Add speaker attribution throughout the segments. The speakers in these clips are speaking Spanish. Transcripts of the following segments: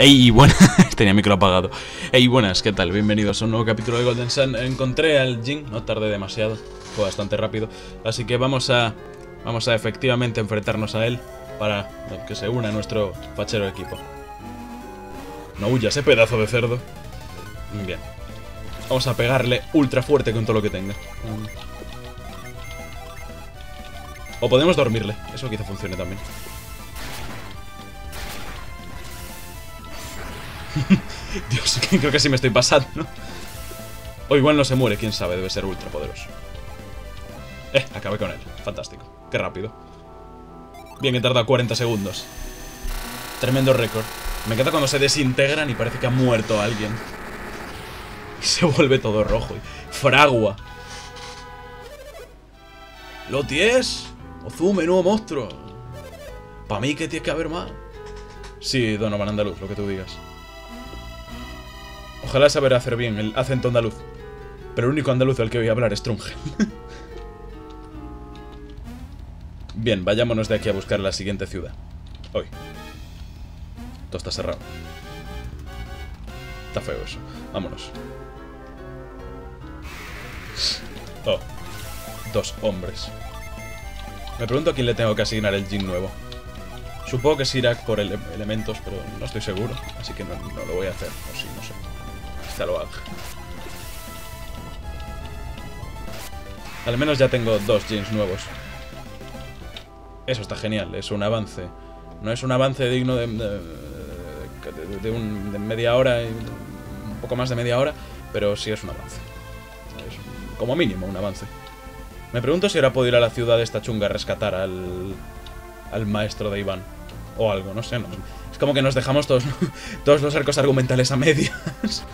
Speaker 1: Ey, buenas. Tenía micro apagado. Ey, buenas, ¿qué tal? Bienvenidos a un nuevo capítulo de Golden Sun. Encontré al Jin, no tardé demasiado, fue bastante rápido. Así que vamos a. Vamos a efectivamente enfrentarnos a él para que se una a nuestro fachero equipo. No huyas, ese pedazo de cerdo. Bien. Vamos a pegarle ultra fuerte con todo lo que tenga. O podemos dormirle. Eso quizá funcione también. Dios, creo que sí me estoy pasando. O igual no se muere, quién sabe, debe ser ultra poderoso. Eh, acabé con él. Fantástico. Qué rápido. Bien, he tardado 40 segundos. Tremendo récord. Me encanta cuando se desintegran y parece que ha muerto alguien. Y se vuelve todo rojo. Fragua. ¿Lo tienes? Ozu, menudo monstruo. Para mí que tiene que haber más. Sí, Donovan Andaluz, lo que tú digas. Ojalá saber hacer bien el acento andaluz. Pero el único andaluz al que voy a hablar es Trungel. bien, vayámonos de aquí a buscar la siguiente ciudad. Hoy. Todo está cerrado. Está feo eso. Vámonos. Oh. Dos hombres. Me pregunto a quién le tengo que asignar el Jin nuevo. Supongo que es Irak por elementos, pero no estoy seguro. Así que no, lo voy a hacer. O sí, no sé. Al menos ya tengo dos jeans nuevos. Eso está genial, es un avance. No es un avance digno de, de, media hora, un poco más de media hora, pero sí es un avance. Es como mínimo un avance. Me pregunto si ahora puedo ir a la ciudad de esta chunga a rescatar al, al maestro de Iván. O algo, no sé. es como que nos dejamos todos, todos los arcos argumentales a medias.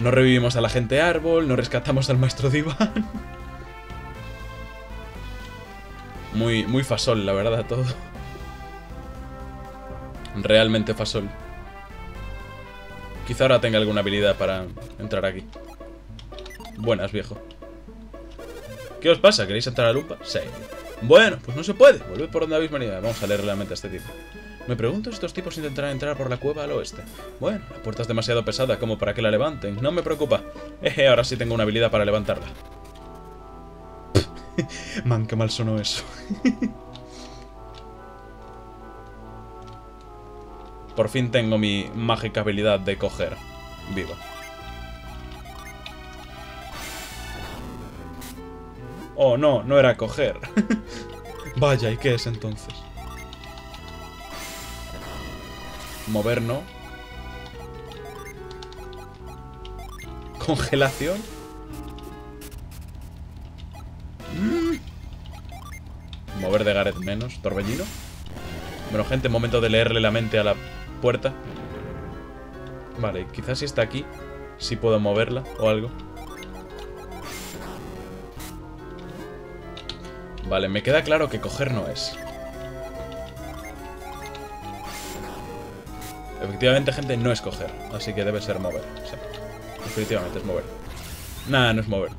Speaker 1: No revivimos a la gente árbol, no rescatamos al maestro de Iván. Muy, muy fasol, la verdad, todo. Realmente fasol. Quizá ahora tenga alguna habilidad para entrar aquí. Buenas, viejo. ¿Qué os pasa? ¿Queréis entrar a lupa? Sí. Bueno, pues no se puede. Volved por donde habéis venido. Vamos a leer realmente a este tipo. Me pregunto si estos tipos intentarán entrar por la cueva al oeste. Bueno, la puerta es demasiado pesada como para que la levanten. No me preocupa. Ahora sí tengo una habilidad para levantarla. Man, qué mal sonó eso. Por fin tengo mi mágica habilidad de coger. Viva. Oh, no, no era coger. Vaya, ¿y qué es entonces? Mover no. Congelación. Mover de Gareth menos. Torbellino. Bueno, gente, momento de leerle la mente a la puerta. Vale, quizás si está aquí, si puedo moverla o algo. Vale, me queda claro que coger no es. Efectivamente, gente, no es coger. Así que debe ser mover. Sí. Definitivamente es mover. Nada, no es mover.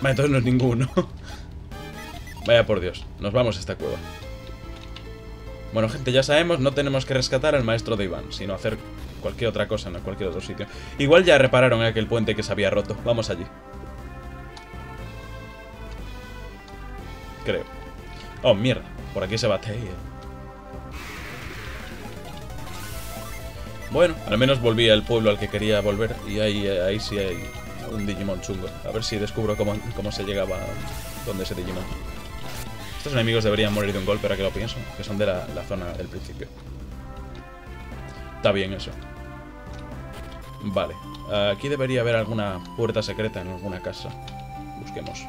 Speaker 1: Vale, entonces no es ninguno. Vaya por Dios. Nos vamos a esta cueva. Bueno, gente, ya sabemos, no tenemos que rescatar al maestro de Iván, sino hacer cualquier otra cosa en cualquier otro sitio. Igual ya repararon aquel puente que se había roto. Vamos allí. Creo. Oh, mierda. Por aquí se bate. Bueno, al menos volví al pueblo al que quería volver. Y ahí, ahí sí hay un Digimon chungo. A ver si descubro cómo, cómo se llegaba donde ese Digimon. Estos enemigos deberían morir de un golpe, ahora que lo pienso. Que son de la, la zona del principio. Está bien eso. Vale. Aquí debería haber alguna puerta secreta en alguna casa. Busquemos.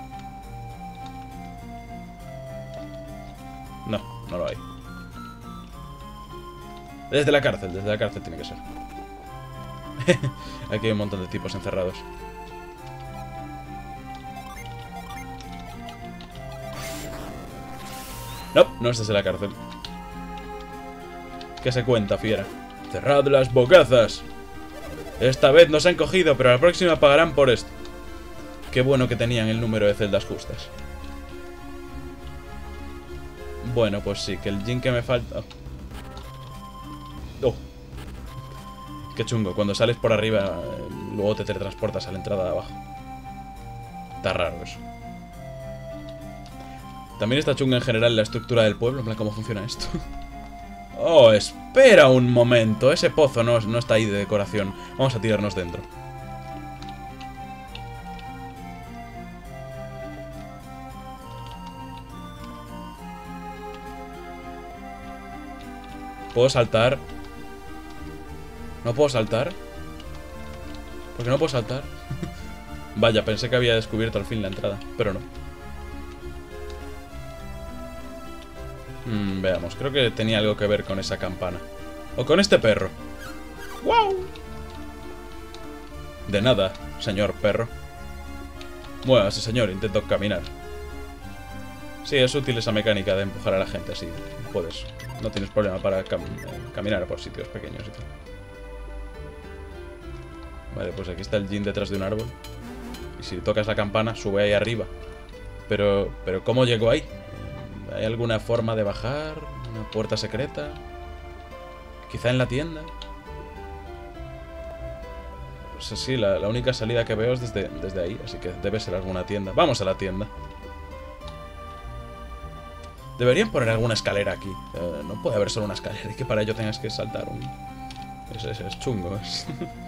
Speaker 1: No, no lo hay. Desde la cárcel, desde la cárcel tiene que ser. Aquí hay un montón de tipos encerrados. No, no es desde la cárcel. ¿Qué se cuenta, fiera? ¡Cerrad las bocazas! Esta vez nos han cogido, pero la próxima pagarán por esto. Qué bueno que tenían el número de celdas justas. Bueno, pues sí, que el Jin que me falta... Qué chungo, cuando sales por arriba, eh, luego te teletransportas a la entrada de abajo. Está raro eso. También está chunga en general la estructura del pueblo, en cómo funciona esto. oh, espera un momento, ese pozo no, no está ahí de decoración. Vamos a tirarnos dentro. ¿Puedo saltar? ¿No puedo saltar? ¿Por qué no puedo saltar? Vaya, pensé que había descubierto al fin la entrada, pero no. Mm, veamos, creo que tenía algo que ver con esa campana. O con este perro. ¡Wow! De nada, señor perro. Muévase, señor, intento caminar. Sí, es útil esa mecánica de empujar a la gente así. Puedes. No tienes problema para caminar por sitios pequeños y tal. Vale, pues aquí está el Jin detrás de un árbol. Y si tocas la campana, sube ahí arriba. Pero, pero ¿cómo llegó ahí? ¿Hay alguna forma de bajar? ¿Una puerta secreta? ¿Quizá en la tienda? Pues sí, la, la única salida que veo es desde, desde ahí, así que debe ser alguna tienda. Vamos a la tienda. Deberían poner alguna escalera aquí. Eh, no puede haber solo una escalera y que para ello tengas que saltar un... Es, es, chungo.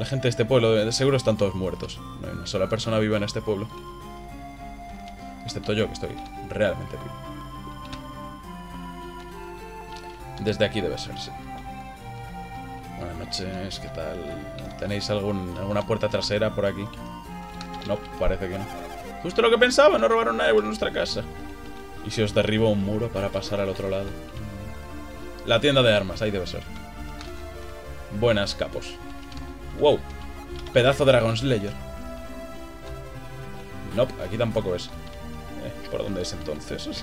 Speaker 1: La gente de este pueblo, seguro están todos muertos. No hay una sola persona viva en este pueblo. Excepto yo, que estoy realmente vivo. Desde aquí debe ser, sí. Buenas noches, ¿qué tal? ¿Tenéis alguna puerta trasera por aquí? No, parece que no. Justo lo que pensaba, no robaron nada en nuestra casa. ¿Y si os derribo un muro para pasar al otro lado? La tienda de armas, ahí debe ser. Buenas capos. Wow. Pedazo Dragon Slayer. Nope, aquí tampoco es. Eh, ¿Por dónde es entonces?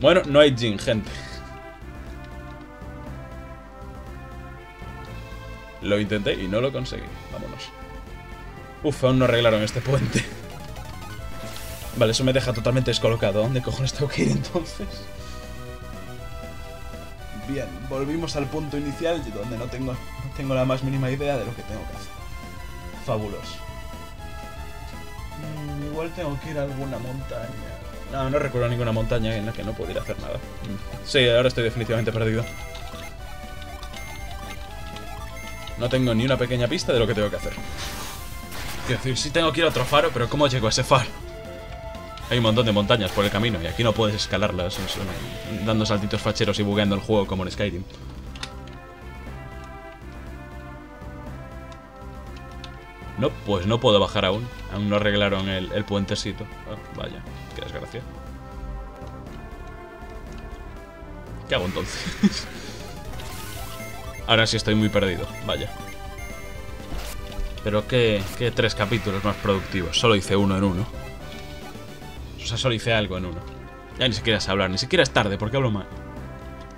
Speaker 1: bueno, no hay Jin, gente. Lo intenté y no lo conseguí. Vámonos. Uf, aún no arreglaron este puente. Vale, eso me deja totalmente descolocado. ¿Dónde cojones tengo que ir entonces? Bien, volvimos al punto inicial donde no tengo, no tengo la más mínima idea de lo que tengo que hacer. Fabuloso. Mm, igual tengo que ir a alguna montaña. No, no recuerdo ninguna montaña en la que no pudiera hacer nada. Mm. Sí, ahora estoy definitivamente perdido. No tengo ni una pequeña pista de lo que tengo que hacer. Quiero decir, sí tengo que ir a otro faro, pero ¿cómo llego a ese faro? Hay un montón de montañas por el camino y aquí no puedes escalarlas dando saltitos facheros y bugueando el juego como en Skyrim. No, pues no puedo bajar aún. Aún no arreglaron el, puentecito. Ah, vaya, qué desgracia. ¿Qué hago entonces? Ahora sí estoy muy perdido, vaya. Pero qué, qué tres capítulos más productivos. Solo hice uno en uno. O sea, solo hice algo en uno. Ya ni siquiera sé hablar, ni siquiera es tarde, porque hablo mal.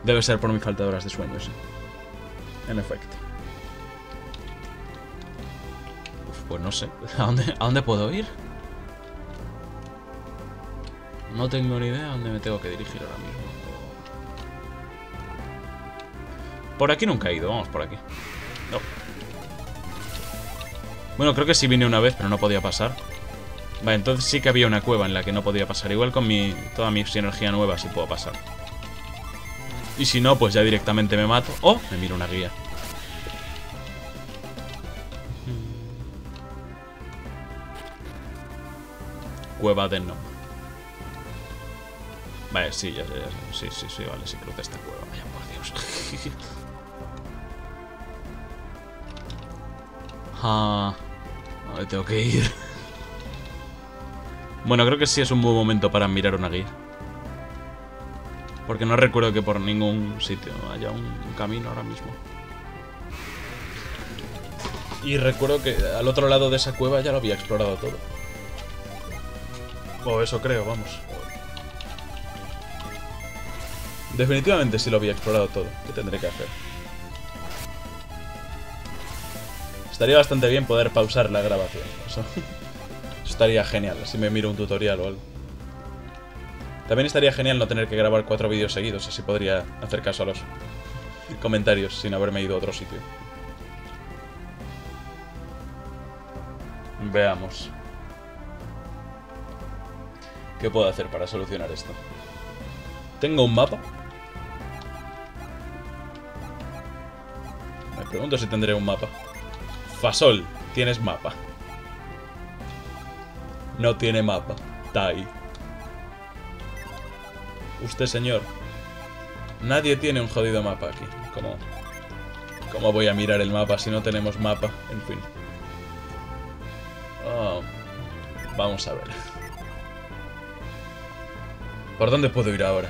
Speaker 1: Debe ser por mi falta de horas de sueño, sí. En efecto. pues no sé. ¿A dónde, ¿A dónde puedo ir? No tengo ni idea a dónde me tengo que dirigir ahora mismo. Por aquí nunca he ido, vamos por aquí. No. Bueno, creo que sí vine una vez, pero no podía pasar. Vale, entonces sí que había una cueva en la que no podía pasar. Igual con mi toda mi energía nueva sí puedo pasar. Y si no, pues ya directamente me mato. O me miro una guía. Cueva de no. Vale, sí, ya, ya, sí, sí, sí, vale, sí cruza esta cueva. Vaya, por Dios. ah, a tengo que ir. Bueno, creo que sí es un buen momento para mirar una guía. Porque no recuerdo que por ningún sitio haya un camino ahora mismo. Y recuerdo que al otro lado de esa cueva ya lo había explorado todo. O eso creo, vamos. Definitivamente sí lo había explorado todo. ¿Qué tendré que hacer? Estaría bastante bien poder pausar la grabación. Eso estaría genial, si me miro un tutorial o algo. También estaría genial no tener que grabar cuatro vídeos seguidos, así podría hacer caso a los, comentarios sin haberme ido a otro sitio. Veamos. ¿Qué puedo hacer para solucionar esto? ¿Tengo un mapa? Me pregunto si tendré un mapa. Fasol, tienes mapa. No tiene mapa. Tai. Usted, señor. Nadie tiene un jodido mapa aquí. ¿Cómo, ¿Cómo voy a mirar el mapa si no tenemos mapa? En fin. Oh, vamos a ver. ¿Por dónde puedo ir ahora?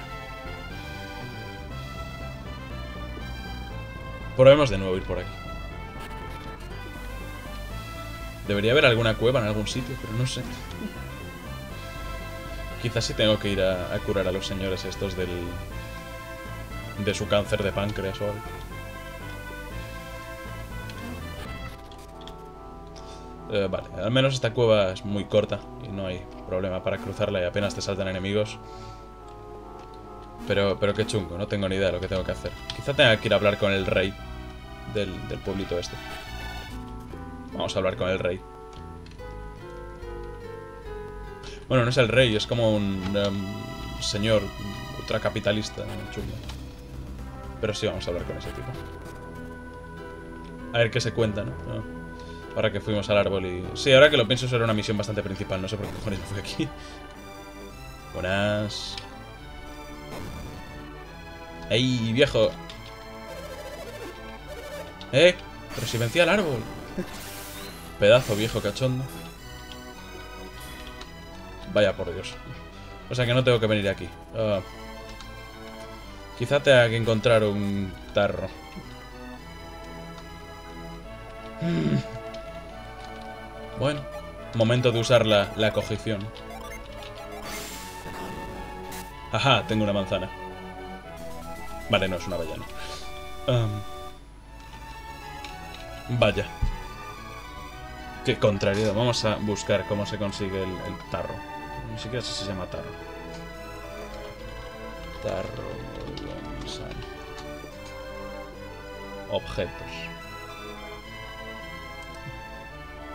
Speaker 1: Probemos de nuevo ir por aquí. Debería haber alguna cueva en algún sitio, pero no sé. Quizás sí tengo que ir a, curar a los señores estos del... De su cáncer de páncreas o algo. Eh, vale, al menos esta cueva es muy corta y no hay problema para cruzarla y apenas te saltan enemigos. Pero, pero qué chungo, no tengo ni idea de lo que tengo que hacer. Quizá tenga que ir a hablar con el rey del, pueblito este. Vamos a hablar con el rey. Bueno, no es el rey, es como un um, señor ultracapitalista chungo. Pero sí, vamos a hablar con ese tipo. A ver qué se cuenta, ¿no? Ahora que fuimos al árbol y... Sí, ahora que lo pienso, eso era una misión bastante principal. No sé por qué cojones me fui aquí. Buenas. ¡Ey, viejo! ¡Eh! Pero si vencía el árbol. Pedazo viejo cachondo. Vaya por Dios. O sea que no tengo que venir aquí. Ah. quizá tenga que encontrar un tarro. Bueno, momento de usar la, la cogición. Ajá, tengo una manzana. Vale, no, es una avellana. vaya. Qué contrariedad. Vamos a buscar cómo se consigue el, tarro. Ni siquiera sé si se llama tarro. Tarro. Objetos.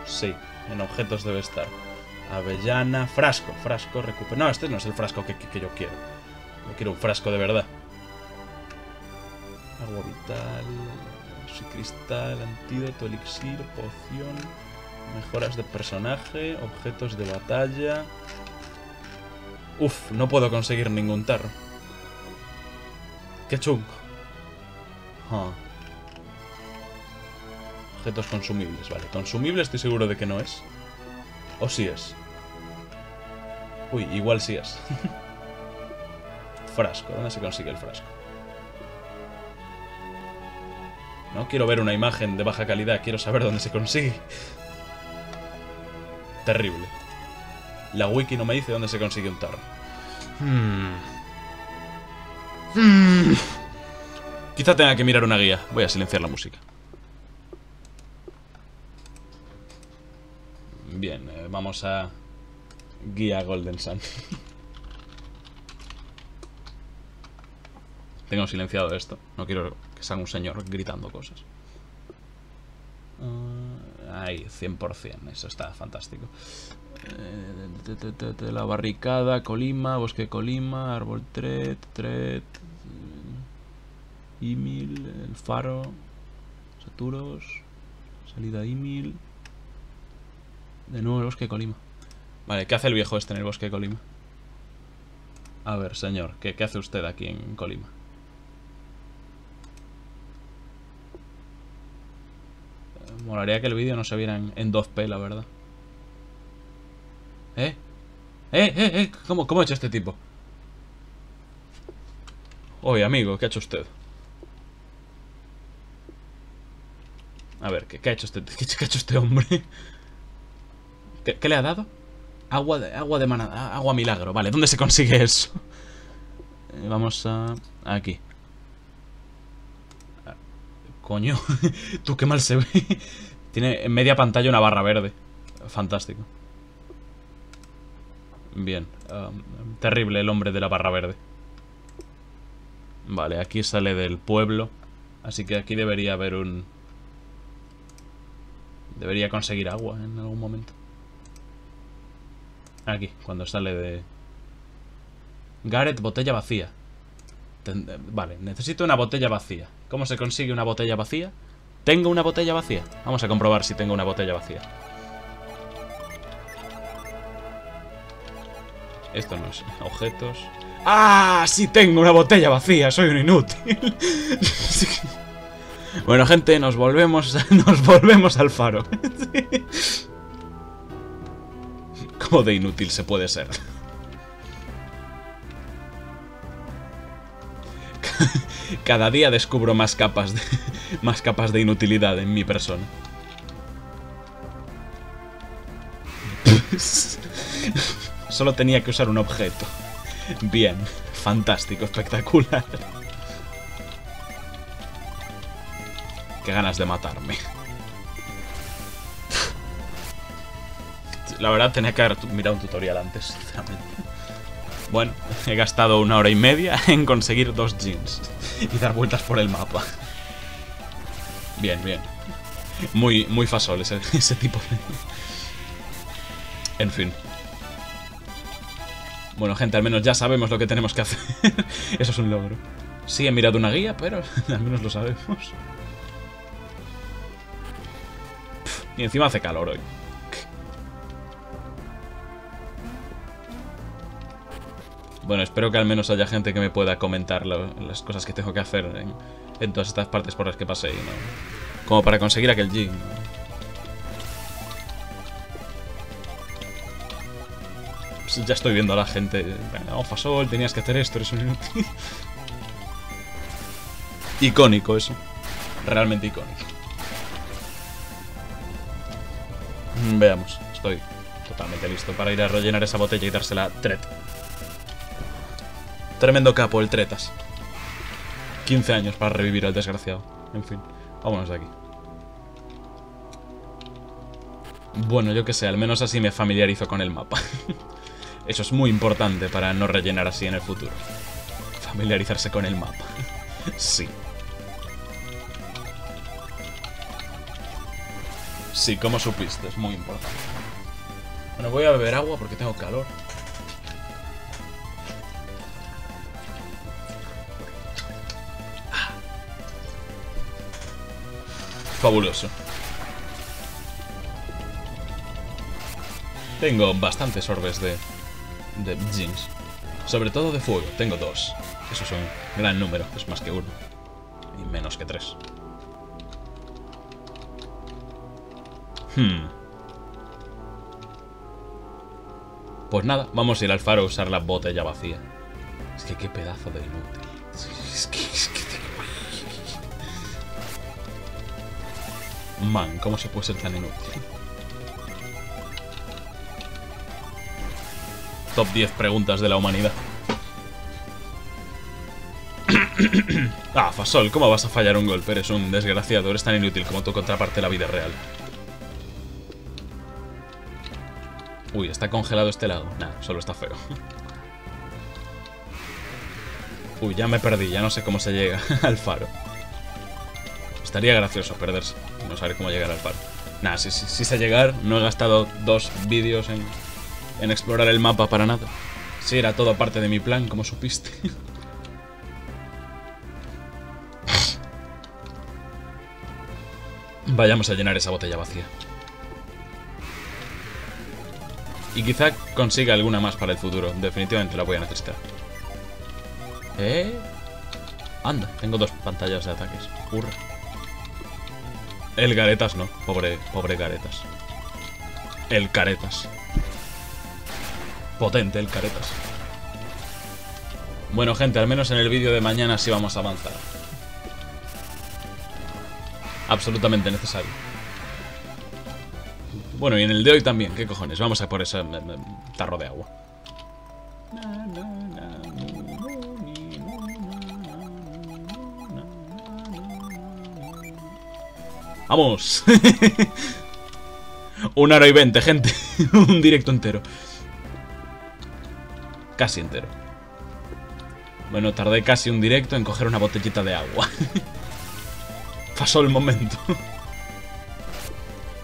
Speaker 1: Sí, en objetos debe estar. Avellana, frasco, frasco, recupera. No, este no es el frasco que, yo quiero. Yo quiero un frasco de verdad. Agua vital, cristal, antídoto, elixir, poción, mejoras de personaje, objetos de batalla... Uf, no puedo conseguir ningún tarro. Qué chungo. Objetos consumibles, vale. Consumible estoy seguro de que no es. ¿O sí es? Uy, igual sí es. frasco, ¿dónde se consigue el frasco? No quiero ver una imagen de baja calidad, quiero saber dónde se consigue. Terrible. La wiki no me dice dónde se consigue un tarro. Hmm. Hmm. Quizá tenga que mirar una guía. Voy a silenciar la música. Bien, eh, vamos a... Guía Golden Sun. Tengo silenciado esto. No quiero que salga un señor gritando cosas. Uh, ahí, 100%. Eso está fantástico. Eh, la barricada, Colima, bosque Colima, árbol Tret, Tret, Imil, el faro, Saturos, salida Imil. De nuevo el bosque Colima. Vale, ¿qué hace el viejo este en el bosque Colima? A ver, señor, ¿qué, qué hace usted aquí en Colima? Molaría que el vídeo no se viera en, 2P, la verdad. ¿Eh? ¿Eh? ¿Eh? ¿Eh? ¿Cómo, cómo ha hecho este tipo? Oye, amigo, ¿qué ha hecho usted? A ver, ¿qué, ha, hecho este, qué, ha hecho este hombre? ¿Qué, le ha dado? Agua de, agua de manada, agua milagro. Vale, ¿dónde se consigue eso? Eh, vamos a... Aquí. Coño, tú qué mal se ve. Tiene en media pantalla una barra verde. Fantástico. Bien. Um, terrible el hombre de la barra verde. Vale, aquí sale del pueblo. Así que aquí debería haber un... Debería conseguir agua en algún momento. Aquí, cuando sale de... Gareth, botella vacía. Vale, necesito una botella vacía. ¿Cómo se consigue una botella vacía? ¿Tengo una botella vacía? Vamos a comprobar si tengo una botella vacía. Esto no es objetos. ¡Ah! Sí tengo una botella vacía, soy un inútil. bueno, gente, nos volvemos, nos volvemos al faro. ¿Cómo de inútil se puede ser? Cada día descubro más capas de, más capas de inutilidad en mi persona. Solo tenía que usar un objeto. Bien, fantástico, espectacular. Qué ganas de matarme. La verdad tenía que haber mirado un tutorial antes, sinceramente. Bueno, he gastado una hora y media en conseguir dos jeans y dar vueltas por el mapa. Bien, bien. Muy, muy fasol ese, tipo de... En fin. Bueno, gente, al menos ya sabemos lo que tenemos que hacer. Eso es un logro. Sí, he mirado una guía, pero al menos lo sabemos. y encima hace calor hoy. Bueno, espero que al menos haya gente que me pueda comentar las cosas que tengo que hacer en, todas estas partes por las que pasé, ¿no? Como para conseguir aquel G. Pues ya estoy viendo a la gente. Oh, Fasol, tenías que hacer esto, eres un icónico eso. Realmente icónico. Veamos, estoy totalmente listo para ir a rellenar esa botella y dársela a Tret. Tremendo capo el Tretas. 15 años para revivir al desgraciado. En fin, vámonos de aquí. Bueno, yo que sé, al menos así me familiarizo con el mapa. Eso es muy importante para no rellenar así en el futuro. Familiarizarse con el mapa. sí. Sí, como supiste, es muy importante. Bueno, voy a beber agua porque tengo calor. Fabuloso. Tengo bastantes orbes de, de jeans. Sobre todo de fuego. Tengo dos. Eso es un gran número. Es más que uno. Y menos que tres. Hmm. Pues nada, vamos a ir al faro a usar la botella vacía. Es que qué pedazo de inútil. Es que, es que Man, ¿cómo se puede ser tan inútil? Top 10 preguntas de la humanidad. ah, Fasol, ¿cómo vas a fallar un golpe? Eres un desgraciado, eres tan inútil como tu contraparte de la vida real. Uy, ¿está congelado este lado? Nah, solo está feo. Uy, ya me perdí, ya no sé cómo se llega al faro. Estaría gracioso perderse, no saber cómo llegar al faro. Nada, si, si, sé llegar, no he gastado dos vídeos en, explorar el mapa para nada. Sí, era todo parte de mi plan, como supiste. Vayamos a llenar esa botella vacía. Y quizá consiga alguna más para el futuro. Definitivamente la voy a necesitar. ¿Eh? Anda, tengo dos pantallas de ataques. Hurra. El Garetas no, pobre, pobre Garetas. El Caretas. Potente el Caretas. Bueno, gente, al menos en el vídeo de mañana sí vamos a avanzar. Absolutamente necesario. Bueno, y en el de hoy también, ¿qué cojones? Vamos a por ese tarro de agua. ¡Vamos! Un hora y veinte, gente. Un directo entero. Casi entero. Bueno, tardé casi un directo en coger una botellita de agua. Fasol momento.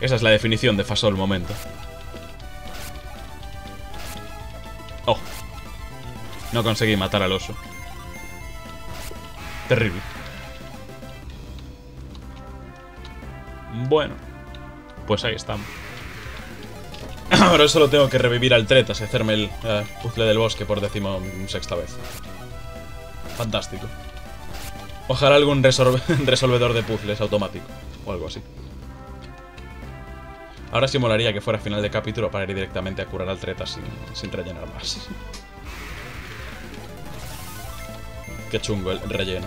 Speaker 1: Esa es la definición de Fasol momento. Oh. No conseguí matar al oso. Terrible. Bueno. Pues ahí estamos. Ahora solo tengo que revivir al Tretas y hacerme el uh, puzzle del bosque por décimo sexta vez. Fantástico. Ojalá algún resolvedor de puzzles automático. O algo así. Ahora sí molaría que fuera final de capítulo para ir directamente a curar al Tretas sin, rellenar más. Qué chungo el relleno.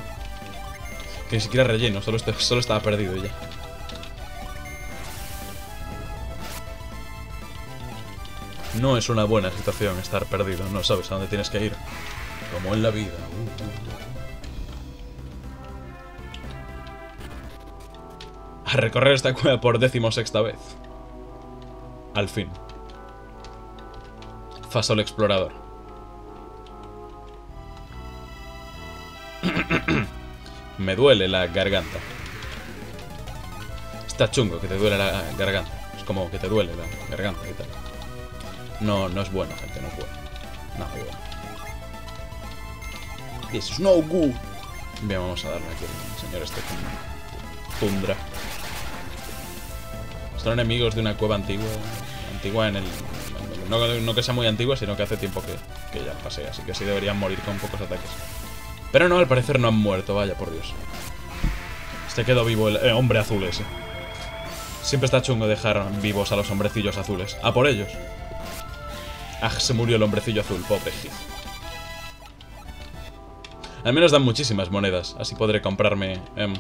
Speaker 1: Que ni siquiera relleno, solo, solo estaba perdido ya. No es una buena situación estar perdido, no sabes a dónde tienes que ir. Como en la vida. A recorrer esta cueva por décimo sexta vez. Al fin. Fasol explorador. Me duele la garganta. Está chungo que te duele la garganta. Es como que te duele la garganta y tal. No, no es bueno, gente, no es bueno. Nada bueno. This is no good. Bien, vamos a darle aquí al señor este tundra. Son enemigos de una cueva antigua. Antigua en el... No, no que sea muy antigua, sino que hace tiempo que, que ya pasé, así que sí deberían morir con pocos ataques. Pero no, al parecer no han muerto, vaya por Dios. Este quedó vivo el eh, hombre azul ese. Siempre está chungo dejar vivos a los hombrecillos azules. ¡A por ellos! Ah, se murió el hombrecillo azul, pobre. Al menos dan muchísimas monedas, así podré comprarme em,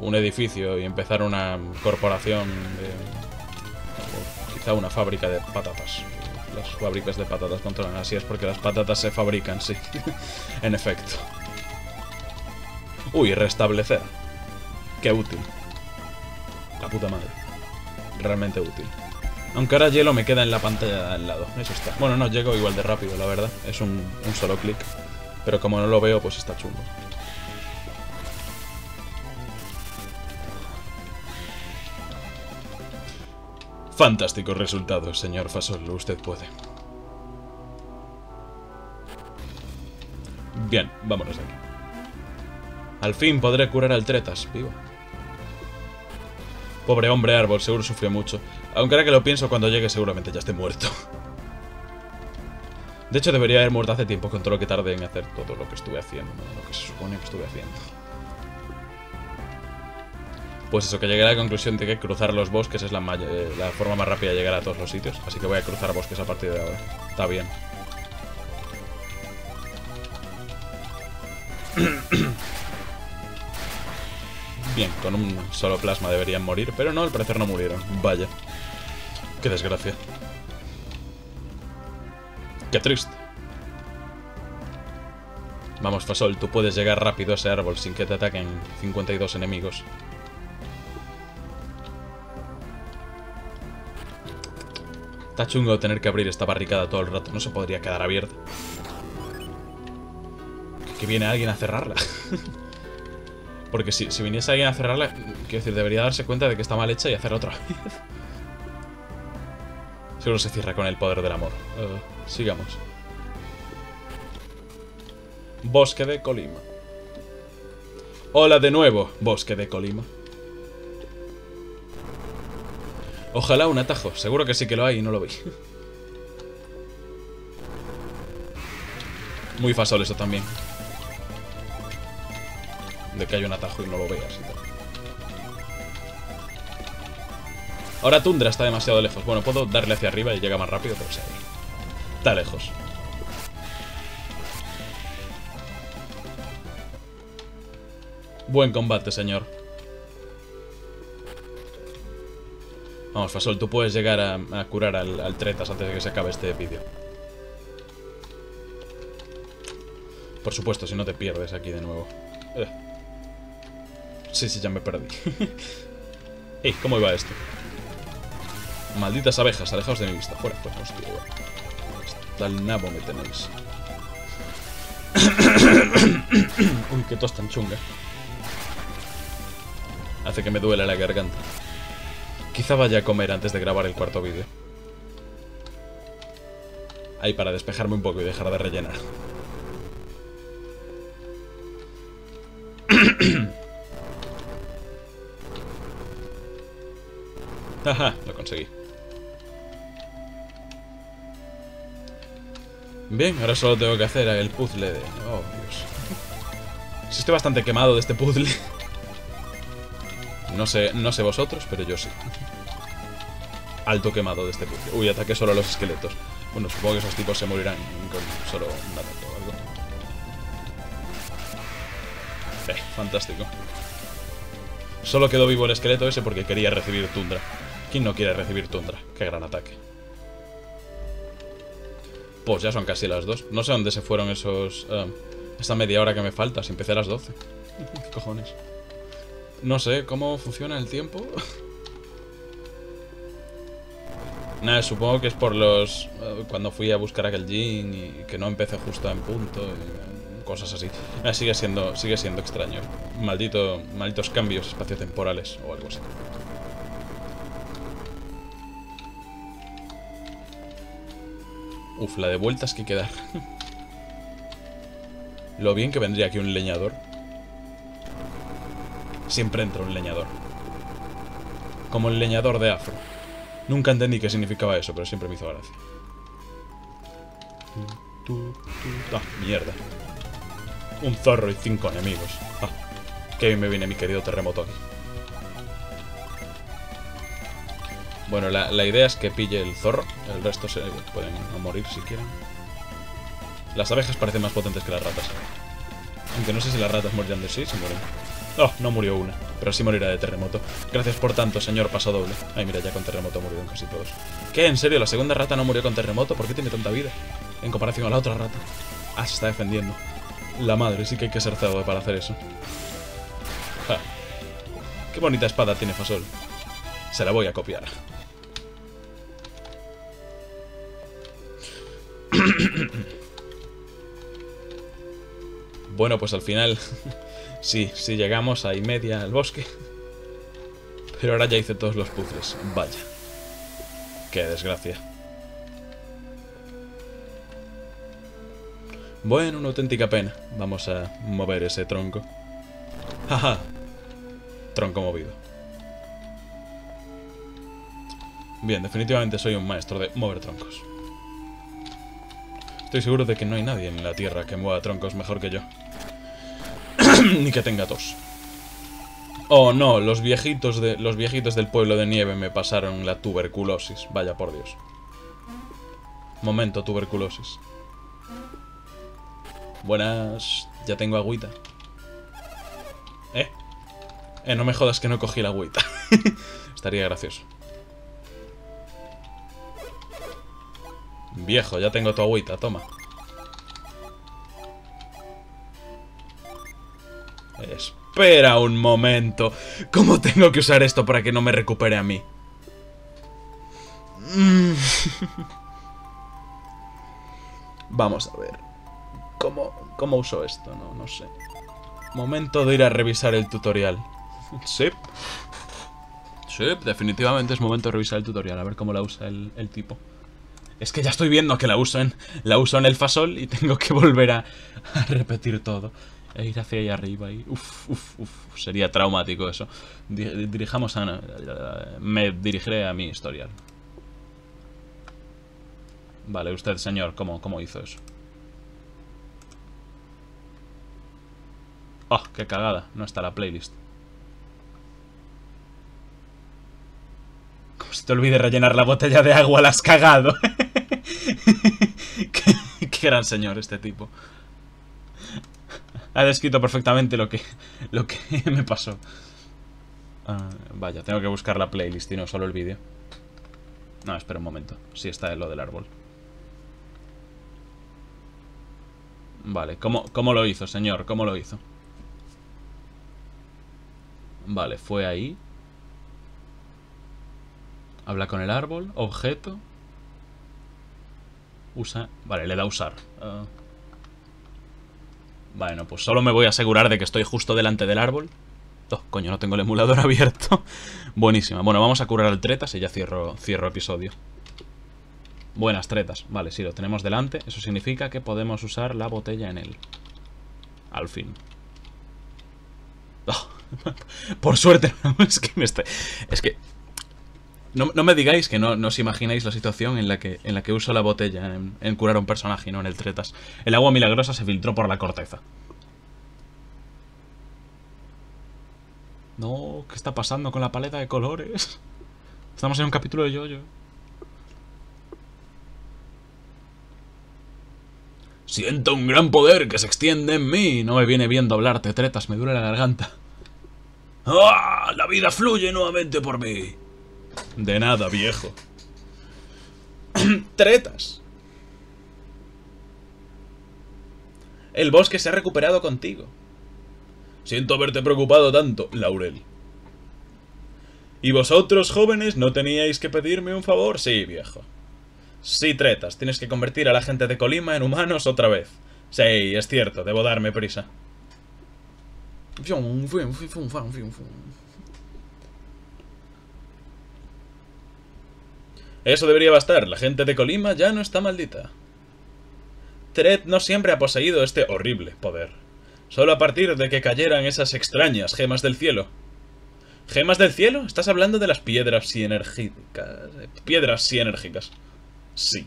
Speaker 1: un edificio y empezar una corporación de... Quizá una fábrica de patatas. Las fábricas de patatas controlan así, es porque las patatas se fabrican, sí. en efecto. Uy, restablecer. Qué útil. La puta madre. Realmente útil. Aunque ahora hielo me queda en la pantalla al lado. Eso está. Bueno, no, llego igual de rápido, la verdad. Es un, un solo clic. Pero como no lo veo, pues está chungo. Fantásticos resultados, señor Fasol. Usted puede. Bien, vámonos de aquí. Al fin podré curar al Tretas, vivo. Pobre hombre árbol, seguro sufrió mucho. Aunque ahora que lo pienso, cuando llegue seguramente ya esté muerto. De hecho, debería haber muerto hace tiempo con todo lo que tardé en hacer todo lo que estuve haciendo, lo que se supone que estuve haciendo. Pues eso, que llegué a la conclusión de que cruzar los bosques es la, eh, la forma más rápida de llegar a todos los sitios. Así que voy a cruzar bosques a partir de ahora. Está bien. Con un solo plasma deberían morir, pero no, al parecer no murieron. Vaya. Qué desgracia. Qué triste. Vamos, Fasol, tú puedes llegar rápido a ese árbol sin que te ataquen 52 enemigos. Está chungo tener que abrir esta barricada todo el rato. No se podría quedar abierta. Que viene alguien a cerrarla. Porque si, viniese alguien a cerrarla, quiero decir, debería darse cuenta de que está mal hecha y hacer otra vez. Seguro se cierra con el poder del amor. Uh, sigamos. Bosque de Colima. Hola de nuevo, Bosque de Colima. Ojalá un atajo. Seguro que sí que lo hay y no lo vi. Muy fasol eso también de que hay un atajo y no lo veas y tal. Ahora Tundra está demasiado lejos. Bueno, puedo darle hacia arriba y llega más rápido, pero está lejos. Buen combate, señor. Vamos, Fasol, tú puedes llegar a, curar al, Tretas antes de que se acabe este vídeo. Por supuesto, si no te pierdes aquí de nuevo. Eh. Sí, sí, ya me perdí. Ey, ¿cómo iba esto? Malditas abejas, alejaos de mi vista. Fuera, pues, hostia, Hasta el nabo me tenéis. Uy, qué tos tan chunga. Hace que me duele la garganta. Quizá vaya a comer antes de grabar el cuarto vídeo. Ahí para despejarme un poco y dejar de rellenar. Ajá, lo conseguí. Bien, ahora solo tengo que hacer el puzzle de... Oh, Dios. Sí estoy bastante quemado de este puzzle. No sé, no sé vosotros, pero yo sí. Alto quemado de este puzzle. Uy, ataque solo a los esqueletos. Bueno, supongo que esos tipos se morirán con solo un ataque o algo. Eh, fantástico. Solo quedó vivo el esqueleto ese porque quería recibir tundra. ¿Quién no quiere recibir tundra? Qué gran ataque. Pues ya son casi las dos. No sé dónde se fueron esos... Uh, esa media hora que me falta, si empecé a las 12. ¿Qué cojones? No sé, ¿cómo funciona el tiempo? Nada, supongo que es por los... Uh, cuando fui a buscar aquel Jin y que no empecé justo en punto cosas así. Eh, sigue, siendo, sigue siendo extraño. Maldito, malditos cambios espaciotemporales o algo así. Uf, la de vueltas que quedar. Lo bien que vendría aquí un leñador. Siempre entra un leñador. Como el leñador de Afro. Nunca entendí qué significaba eso, pero siempre me hizo gracia. Ah, mierda. Un zorro y cinco enemigos. Ah, qué bien me viene mi querido terremoto aquí. Bueno, la, idea es que pille el zorro. El resto se pueden morir si quieren. Las abejas parecen más potentes que las ratas. Aunque no sé si las ratas morirán de sí, si mueren. Oh, no murió una, pero sí morirá de terremoto. Gracias por tanto, señor paso doble. Ay, mira, ya con terremoto murieron casi todos. ¿Qué? ¿En serio? ¿La segunda rata no murió con terremoto? ¿Por qué tiene tanta vida? En comparación a la otra rata. Ah, se está defendiendo. La madre, sí que hay que ser cerdo para hacer eso. Ja. Qué bonita espada tiene Fasol. Se la voy a copiar. bueno, pues al final... sí, sí llegamos a y media al bosque. Pero ahora ya hice todos los puzzles. Vaya. Qué desgracia. Bueno, una auténtica pena. Vamos a mover ese tronco. Jaja. Tronco movido. Bien, definitivamente soy un maestro de mover troncos. Estoy seguro de que no hay nadie en la Tierra que mueva troncos mejor que yo. Ni que tenga tos. Oh no, los viejitos, de, los viejitos del pueblo de nieve me pasaron la tuberculosis. Vaya por Dios. Momento, tuberculosis. Buenas... Ya tengo agüita. ¿Eh? Eh, no me jodas que no cogí la agüita. Estaría gracioso. Viejo, ya tengo tu agüita, toma. Espera un momento. ¿Cómo tengo que usar esto para que no me recupere a mí? Mm. Vamos a ver. ¿Cómo, ¿Cómo uso esto? No, no sé. Momento de ir a revisar el tutorial. Sí. Sí, definitivamente es momento de revisar el tutorial. A ver cómo la usa el, el tipo. Es que ya estoy viendo que la uso en, la uso en el fasol y tengo que volver a, repetir todo. E ir hacia ahí arriba y... Uf, uf, uf. Sería traumático eso. dirijamos a... Me dirigiré a mi historial. Vale, usted, señor, ¿cómo, cómo hizo eso? Oh, qué cagada. No está la playlist. Como se te olvide rellenar la botella de agua, la has cagado. qué, gran señor este tipo. Ha descrito perfectamente lo que, lo que me pasó. Ah, vaya, tengo que buscar la playlist y no solo el vídeo. No, espera un momento. Sí está en lo del árbol. Vale, ¿cómo, ¿cómo lo hizo, señor? ¿Cómo lo hizo? Vale, fue ahí. Habla con el árbol. Objeto. Usa... Vale, le da usar. Ah. Bueno, pues solo me voy a asegurar de que estoy justo delante del árbol. Oh, coño, no tengo el emulador abierto. Buenísima. Bueno, vamos a curar al Tretas y ya cierro, cierro episodio. Buenas tretas. Vale, sí, lo tenemos delante. Eso significa que podemos usar la botella en él. Al fin. Oh, por suerte. es que me estoy... Es que... No, me digáis que no, os imagináis la situación en la que, en la que uso la botella en, en curar a un personaje y no en el tretas. El agua milagrosa se filtró por la corteza. No, ¿qué está pasando con la paleta de colores? Estamos en un capítulo de yoyo. -yo. Siento un gran poder que se extiende en mí. No me viene bien doblarte, tretas, me duele la garganta. ¡Ah! La vida fluye nuevamente por mí. De nada, viejo. tretas. El bosque se ha recuperado contigo. Siento haberte preocupado tanto, Laurel. ¿Y vosotros, jóvenes, no teníais que pedirme un favor? Sí, viejo. Sí, tretas, tienes que convertir a la gente de Colima en humanos otra vez. Sí, es cierto, debo darme prisa. Eso debería bastar, la gente de Colima ya no está maldita. Tred no siempre ha poseído este horrible poder. Solo a partir de que cayeran esas extrañas gemas del cielo. ¿Gemas del cielo? Estás hablando de las piedras sienérgicas. Piedras sienérgicas. Sí.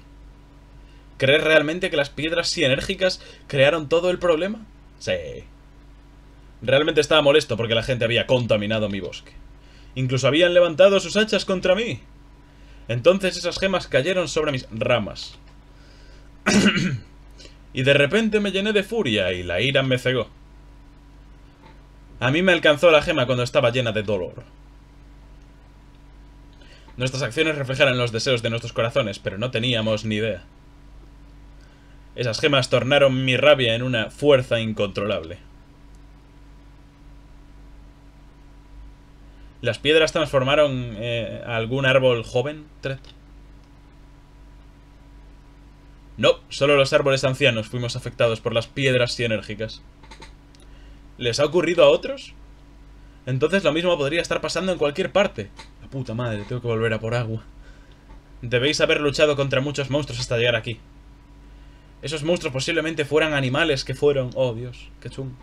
Speaker 1: ¿Crees realmente que las piedras sienérgicas crearon todo el problema? Sí. Realmente estaba molesto porque la gente había contaminado mi bosque. Incluso habían levantado sus hachas contra mí. Entonces esas gemas cayeron sobre mis ramas. y de repente me llené de furia y la ira me cegó. A mí me alcanzó la gema cuando estaba llena de dolor. Nuestras acciones reflejaron los deseos de nuestros corazones, pero no teníamos ni idea. Esas gemas tornaron mi rabia en una fuerza incontrolable. ¿Las piedras transformaron eh, algún árbol joven? No, solo los árboles ancianos fuimos afectados por las piedras sinérgicas. ¿Les ha ocurrido a otros? Entonces lo mismo podría estar pasando en cualquier parte. La puta madre, tengo que volver a por agua. Debéis haber luchado contra muchos monstruos hasta llegar aquí. Esos monstruos posiblemente fueran animales que fueron... Oh, Dios, qué chungo.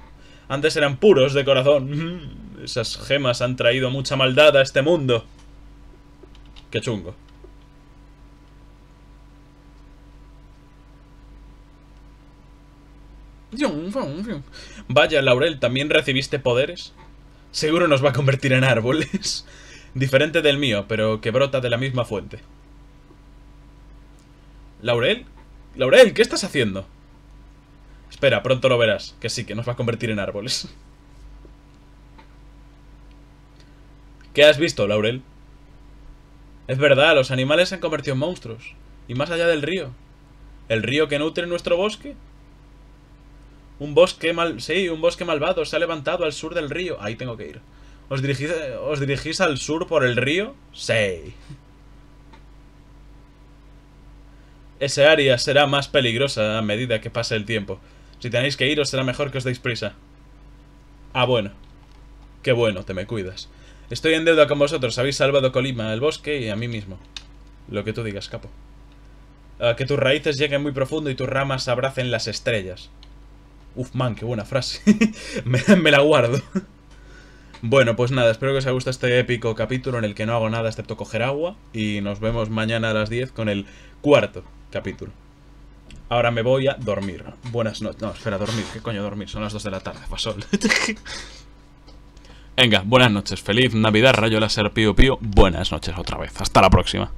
Speaker 1: Antes eran puros de corazón. Esas gemas han traído mucha maldad a este mundo. Qué chungo. Vaya, Laurel, ¿también recibiste poderes? Seguro nos va a convertir en árboles. Diferente del mío, pero que brota de la misma fuente. ¿Laurel? Laurel, ¿qué estás haciendo? Espera, pronto lo verás. Que sí, que nos va a convertir en árboles. ¿Qué has visto, Laurel? Es verdad, los animales se han convertido en monstruos. Y más allá del río. ¿El río que nutre nuestro bosque? Un bosque mal... Sí, un bosque malvado se ha levantado al sur del río. Ahí tengo que ir. ¿Os dirigís, ¿Os dirigís al sur por el río? Sí. Ese área será más peligrosa a medida que pase el tiempo. Si tenéis que iros será mejor que os deis prisa. Ah, bueno. Qué bueno, te me cuidas. Estoy en deuda con vosotros. Habéis salvado Colima, el bosque y a mí mismo. Lo que tú digas, capo. que tus raíces lleguen muy profundo y tus ramas abracen las estrellas. Uf, man, qué buena frase. me, la guardo. bueno, pues nada, espero que os haya gustado este épico capítulo en el que no hago nada excepto coger agua. Y nos vemos mañana a las 10 con el cuarto capítulo. Ahora me voy a dormir. Buenas noches. No, espera, dormir. ¿Qué coño dormir? Son las 2 de la tarde, pasol. Venga, buenas noches. Feliz Navidad, rayo láser pío pío. Buenas noches otra vez. Hasta la próxima.